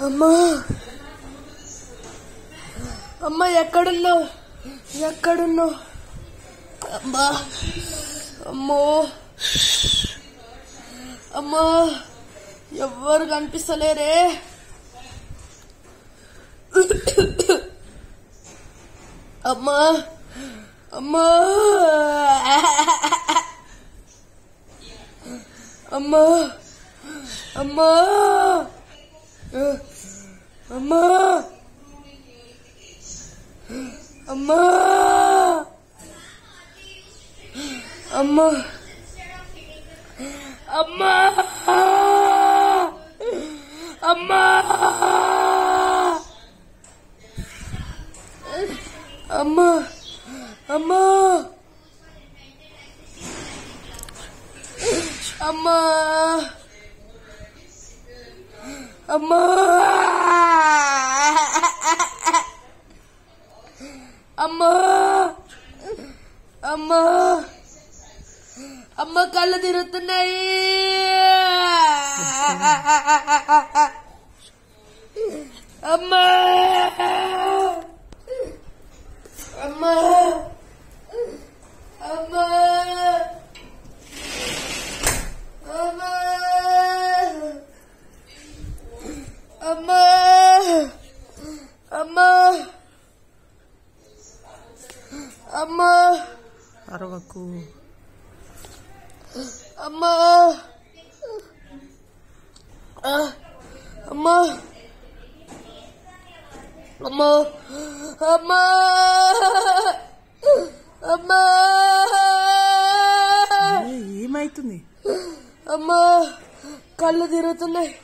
అమ్మా. అమ్మా ఎక్కడున్నావు? ఎక్కడున్నావు? అమ్మా. అమ్మో. అమ్మా ఎవ్వరు కనిపిస్తలేరే? అమ్మా. అమ్మా. అమ్మా అమ్మా అమ్మా అమ్మా అమ్మా అమ్మా Âm ơ Âm ơ Âm ơ Âm ơ അമ്മ കല തിരുത്തുന്നേ അമ്മ అమ్మా. అమ్మా. అమ్మా. అమ్మా. ఏమైతుంది? అమ్మా. కళ్ళు తిరుగుతున్నాయి.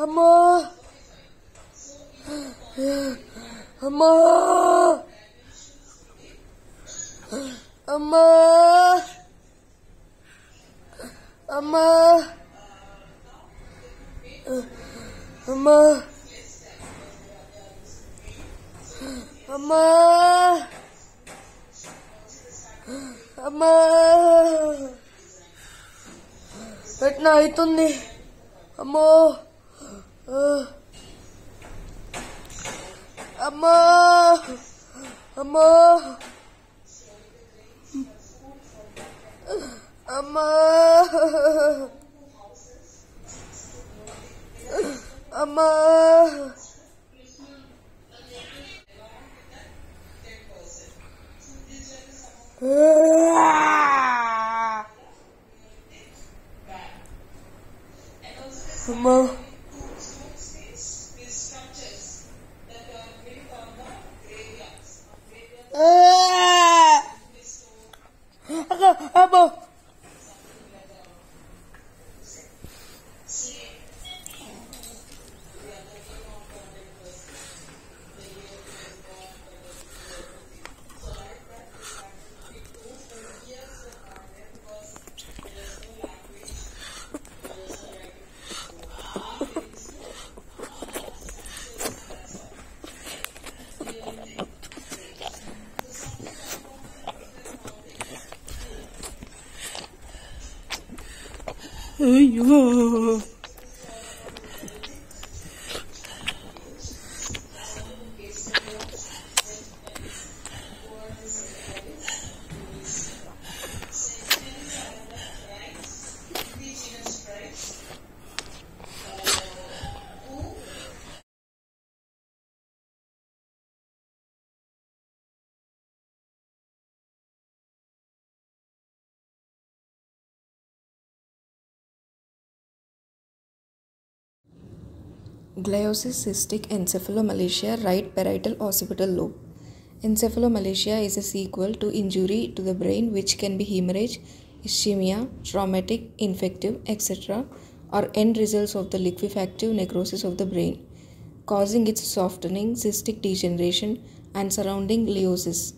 అమ్మా. అమ్మా. అమ్మా. అమ్మా. mơ mơ mơ Bết này tuần đi mơ mơ mơ mơ mama. mama. Ah! Mama. うん、うん、う、Gliosis cystic encephalomalacia right parietal occipital lobe. Encephalomalacia is a sequel to injury to the brain which can be hemorrhage, ischemia, traumatic, infective, etc., or end results of the liquefactive necrosis of the brain, causing its softening, cystic degeneration, and surrounding gliosis.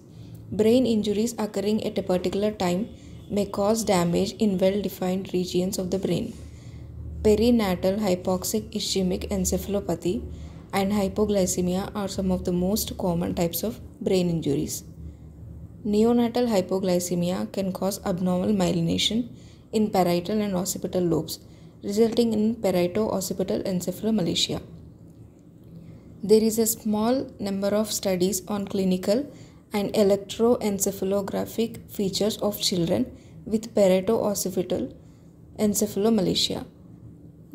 Brain injuries occurring at a particular time may cause damage in well defined regions of the brain. Perinatal hypoxic ischemic encephalopathy and hypoglycemia are some of the most common types of brain injuries. Neonatal hypoglycemia can cause abnormal myelination in parietal and occipital lobes, resulting in parieto-occipital encephalomalacia. There is a small number of studies on clinical and electroencephalographic features of children with parieto-occipital encephalomalacia.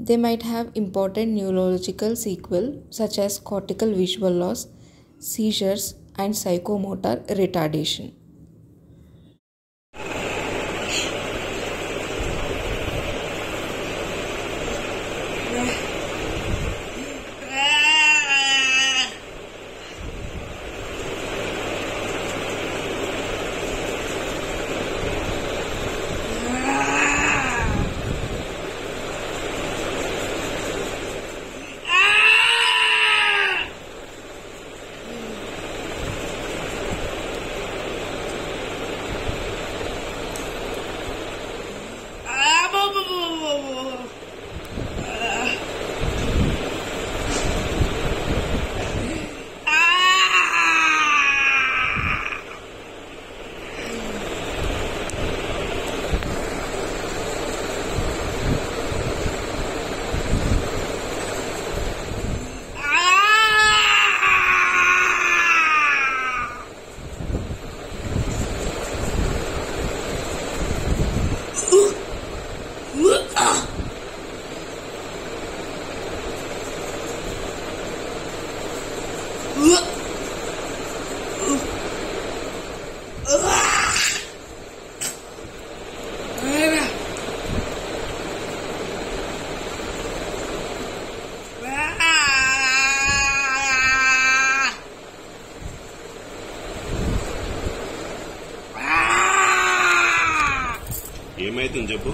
They might have important neurological sequel such as cortical visual loss, seizures, and psychomotor retardation. చెప్పు.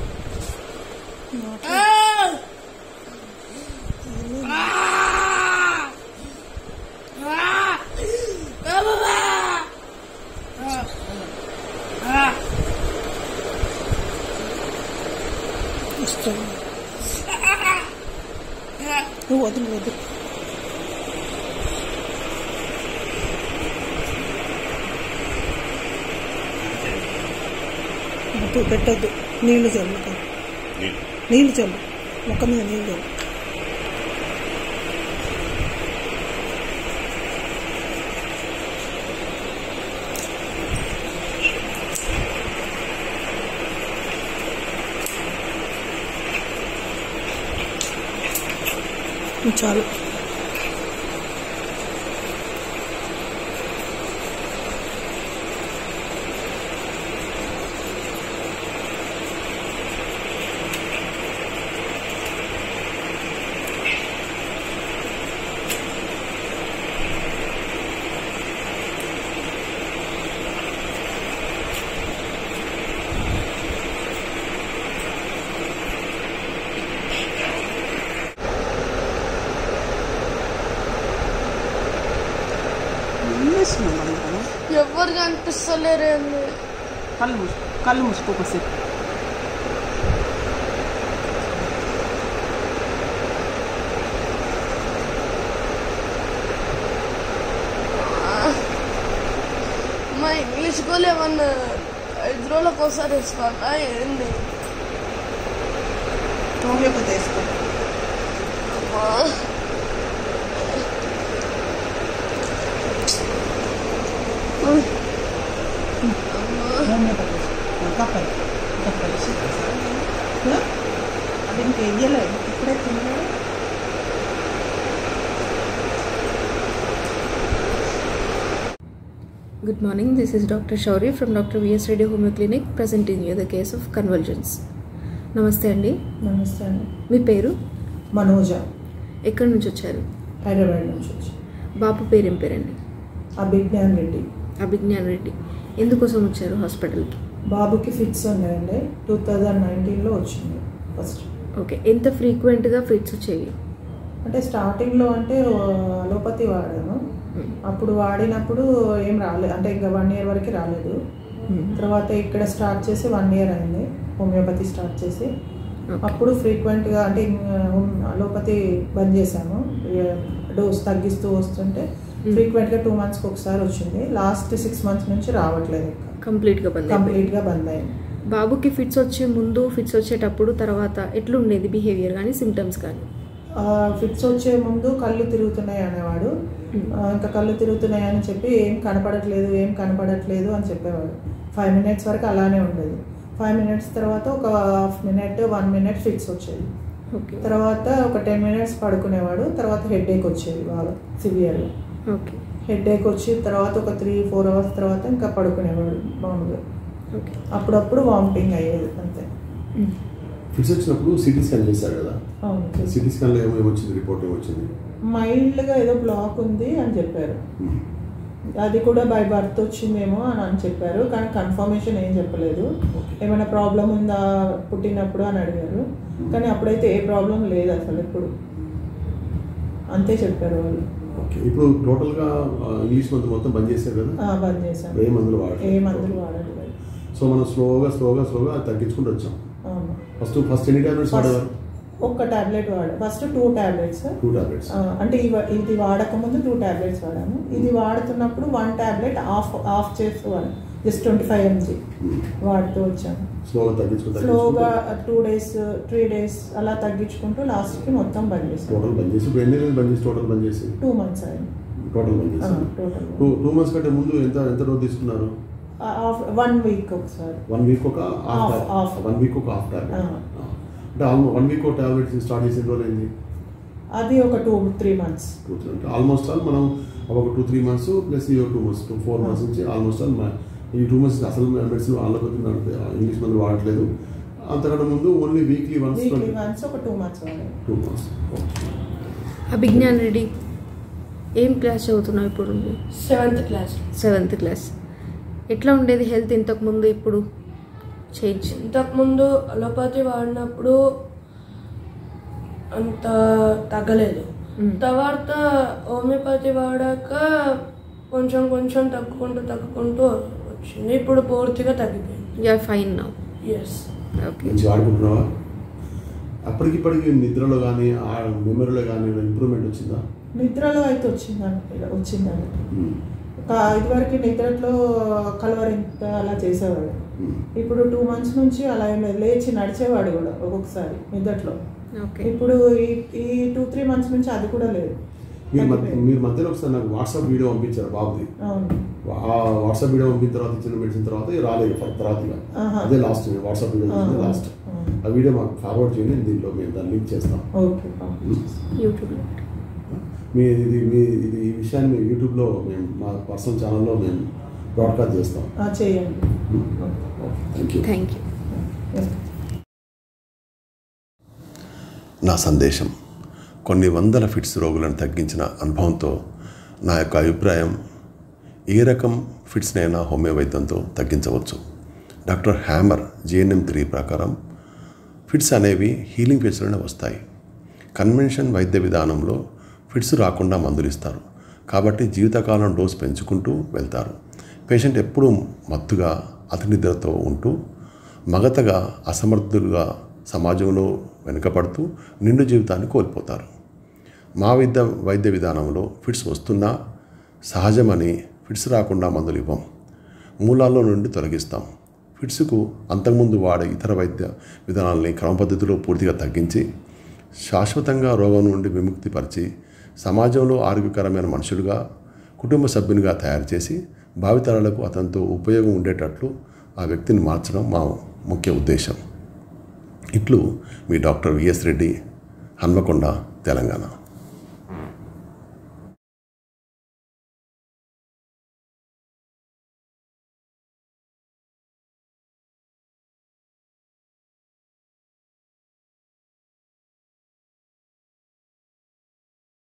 నువ్వు వదిలి వద్దు పెట్టద్దు. నీళ్లు చల్లు నీళ్ళు నీళ్లు చల్లు మొక్క మీద నీళ్ళు చల్లు చాలు కనిపిస్తలేరేంది కళ్ళు మూసుకో కళ్ళు మూసుకో ఒకసేపు మా ఇంగ్లీష్ గోల్ ఏమన్నా ఐదు రోజులకు ఒకసారి వేసుకోవాలా ఏంది హోమియోపతి వేసుకో అమ్మా. హోమియోపతి వేసుకో తప్పదు తప్పదు అది ఇంక వెయ్యలేదు ఇప్పుడే తిన్నాడు Good morning, this is Dr. Shauri from Dr. VS Radio Homeo Clinic presenting you the case of convulsions. నమస్తే అండి నమస్తే అండి మీ పేరు? మనోజ. ఎక్కడి నుంచి వచ్చారు? హైదరాబాద్ నుంచి వచ్చి బాబు పేరు ఏం పేరండి? అభిజ్ఞాన్ రెడ్డి. అభిజ్ఞాన్ రెడ్డి. ఎందుకోసం వచ్చారు హాస్పిటల్కి? బాబుకి ఫిట్స్ ఉన్నాయండి. టూ థౌజండ్ నైన్టీన్లో వచ్చింది ఫస్ట్. ఓకే. ఎంత ఫ్రీక్వెంట్గా ఫిట్స్ వచ్చేవి అంటే స్టార్టింగ్లో అంటే అలోపతి వాడాను. అప్పుడు వాడినప్పుడు ఏం రాలేదు అంటే ఇంకా వన్ ఇయర్ వరకు రాలేదు. తర్వాత ఇక్కడ స్టార్ట్ చేసి వన్ ఇయర్ అయింది హోమియోపతి స్టార్ట్ చేసి. అప్పుడు ఫ్రీక్వెంట్గా అంటే అలోపతి బంద్ చేశాను డోస్ తగ్గిస్తూ వస్తుంటే ఫ్రీక్వెంట్గా టూ మంత్స్కి ఒకసారి వచ్చింది. లాస్ట్ సిక్స్ మంత్స్ నుంచి రావట్లేదు కంప్లీట్గా బంద్ కంప్లీట్గా బంద్ అయింది. బాబుకి ఫిట్స్ వచ్చే ముందు ఫిట్స్ వచ్చేటప్పుడు తర్వాత ఎట్లుండేది బిహేవియర్ కానీ సిమ్టమ్స్ కానీ ఫిట్స్ వచ్చే ముందు కళ్ళు తిరుగుతున్నాయి అనేవాడు. ఆ, ఇంకా కళ్ళు తిరుగుతున్నాయి అని చెప్పి ఏం కనపడట్లేదు ఏం కనపడట్లేదు అని చెప్పేవాడు. ఫైవ్ మినిట్స్ వరకు అలానే ఉండేది. ఫైవ్ మినిట్స్ తర్వాత ఒక half minute one minute fits వచ్చేది. ఓకే తర్వాత ఒక టెన్ మినిట్స్ పడుకునేవాడు. తర్వాత హెడ్ ఏక్ వచ్చేది బాగా సివియర్గా ఓకే. హెడ్ ఏక్ వచ్చి తర్వాత ఒక త్రీ ఫోర్ అవర్స్ తర్వాత ఇంకా పడుకునేవాడు మామూలుగా. ఓకే. అప్పుడప్పుడు వామిటింగ్ అయ్యేది అంతే. ఫిట్స్ వచ్చినప్పుడు సిటీ స్కాన్ చేశారు కదా? అవును. సిటీ స్కాన్లో ఏమో ఏమొచ్చింది రిపోర్ట్ ఏమొచ్చింది? మైల్డ్గా ఏదో బ్లాక్ ఉంది అని చెప్పారు. అది కూడా బై బర్త్ వచ్చిందేమో అని అని చెప్పారు కానీ కన్ఫర్మేషన్ ఏం చెప్పలేదు. ఏమైనా ప్రాబ్లం ఉందా పుట్టినప్పుడు అని అడిగారు. కానీ అప్పుడైతే ఏ ప్రాబ్లం లేదు అసలు ఎప్పుడు. అంతే చెప్పారు వాళ్ళు. ఓకే. ఇప్పుడు టోటల్గా ఆ, ఇంగ్లీష్ మందు మొత్తం బంద్ చేశారు కదా? బంద్ చేశాను ఏ మందులు ఏ వాడలేదు మందులు వాడట్లేదు సో మనం స్లోగా స్లోగా స్లోగా తగ్గించుకుంటూ వచ్చాం. ఫస్ట్ ఫస్ట్ ఎన్ని టాబ్లెట్స్ వాడేవారు ఒక్క టాబ్లెట్ వాడ first two tablets. Two tablets. అంటే ఇది వాడకముందు టూ టాబ్లెట్స్ వాడాను ఇది వాడుతున్నప్పుడు వన్ టాబ్లెట్ ఆఫ్ ఆఫ్ చేసేవాడు జస్ట్ ట్వంటీ ఫైవ్ ఎంజీ వాడుతూ వచ్చాను. స్లోగా టూ డేస్ త్రీ డేస్ అలా తగ్గించుకుంటూ లాస్ట్కి మొత్తం బంద్ చేసి టూ మంత్స్ అయింది. టోటల్ బంద్ టూ టూ మంత్స్ కంటే ముందు ఎంత ఎంత రోజు తీసుకున్నారు? వన్ వీక్ ఒకసారి. వన్ వీక్ ఒక హాఫ్. వన్ వీక్ ఒక హాఫ్ టాబ్లెట్. అంటే వన్ వీక్ ఒక టాబ్లెట్ స్టార్ట్ చేసిన రోజు ఏంది అది ఒక two three months. Two three almost all మనం ఒక టూ త్రీ మంత్స్ ప్లస్ ఈ two months two four months నుంచి ఆల్మోస్ట్ ఆల్ ఈ టూ మంత్స్ అసలు మెడిసిన్ వాళ్ళకొద్ది ఇంగ్లీష్ మందులు వాడట్లేదు. అంతకంటే ముందు only weekly once weekly once ఒక టూ మంత్స్ అభిజ్ఞాన్ రెడ్డి ఏం క్లాస్ చదువుతున్నావు ఇప్పుడు? సెవెంత్ క్లాస్ సెవెంత్ క్లాస్ ఎట్లా ఉండేది హెల్త్ ఇంతకు ముందు ఇప్పుడు? చేంజ్ ఇంతకుముందు అలోపతి వాడినప్పుడు అంత తగ్గలేదు. మ్మ్. తర్వాత హోమియోపతి వాడాక కొంచెం కొంచెం తగ్గుకుంటూ తగ్గుకుంటూ వచ్చింది ఇప్పుడు పూర్తిగా తగ్గిపోయింది. You're fine now yes okay మంచిగా ఆడుకుంటున్నావా? అప్పటికిప్పటికి నిద్రలో కానీ ఆ మెమరీలో కానీ ఇంప్రూవ్మెంట్ వచ్చిందా? నిద్రలో అయితే వచ్చిందండి వచ్చిందండి. మ్మ్. ఒక ఇదివరకు నిద్రలో కలవరింత అలా చేసేవాడు. మ్మ్. ఇప్పుడు టూ మంత్స్ నుంచి అలా ఏం లేదు. లేచి నడిచేవాడు కూడా ఒక్కొక్కసారి నిద్రలో. ఓకే ఇప్పుడు ఈ ఈ టూ త్రీ మంత్స్ నుంచి అది కూడా లేదు. మీరు. మీరు మధ్యలో ఒకసారి నాకు వాట్సాప్ వీడియో పంపించారు బాబుది. అవును. ఆ వాట్సాప్ వీడియో పంపిన తర్వాత ఇచ్చిన మెడిసిన్ తర్వాత రాలేదు తర్వాత. అదే లాస్ట్ వాట్సాప్ వీడియో. లాస్ట్. ఆ. వీడియో మాకు ఫార్వర్డ్ చేయండి నేను దీంట్లో మేము దాన్ని లింక్ చేస్తాం మీ ఇది మీ ఇది ఈ విషయాన్ని మేము యూట్యూబ్లో మేము మా పర్సనల్ ఛానల్లో మేము బ్రాడ్కాస్ట్ చేస్తాం. ఆ, చేయండి. Thank you thank you okay. నా సందేశం. కొన్ని వందల ఫిట్స్ రోగులను తగ్గించిన అనుభవంతో నా యొక్క అభిప్రాయం ఏ రకం ఫిట్స్నైనా హోమియో వైద్యంతో తగ్గించవచ్చు. డాక్టర్ హ్యామర్ జిఎన్ఎం త్రీ ప్రకారం ఫిట్స్ అనేవి హీలింగ్ ఫిట్స్లోనే వస్తాయి. కన్వెన్షన్ వైద్య విధానంలో ఫిట్స్ రాకుండా మందులు ఇస్తారు కాబట్టి జీవితకాలం డోస్ పెంచుకుంటూ వెళ్తారు. పేషెంట్ ఎప్పుడూ మత్తుగా అతి నిద్రతో ఉంటూ మగతగా అసమర్థులుగా సమాజంలో వెనుకపడుతూ నిండు జీవితాన్ని కోల్పోతారు. మా విద్య వైద్య విధానంలో ఫిట్స్ వస్తున్నా సహజమని ఫిట్స్ రాకుండా మందులు ఇవ్వం. మూలాల్లో నుండి తొలగిస్తాం. ఫిట్స్కు అంతకుముందు వాడే ఇతర వైద్య విధానాలని క్రమపద్ధతిలో పూర్తిగా తగ్గించి శాశ్వతంగా రోగం నుండి విముక్తిపరిచి సమాజంలో ఆరోగ్యకరమైన మనుషులుగా కుటుంబ సభ్యునిగా తయారు చేసి భావితరాలకు అతనితో ఉపయోగం ఉండేటట్లు ఆ వ్యక్తిని మార్చడం మా ముఖ్య ఉద్దేశం. ఇట్లు మీ డాక్టర్ విఎస్ రెడ్డి హన్మకొండ తెలంగాణ.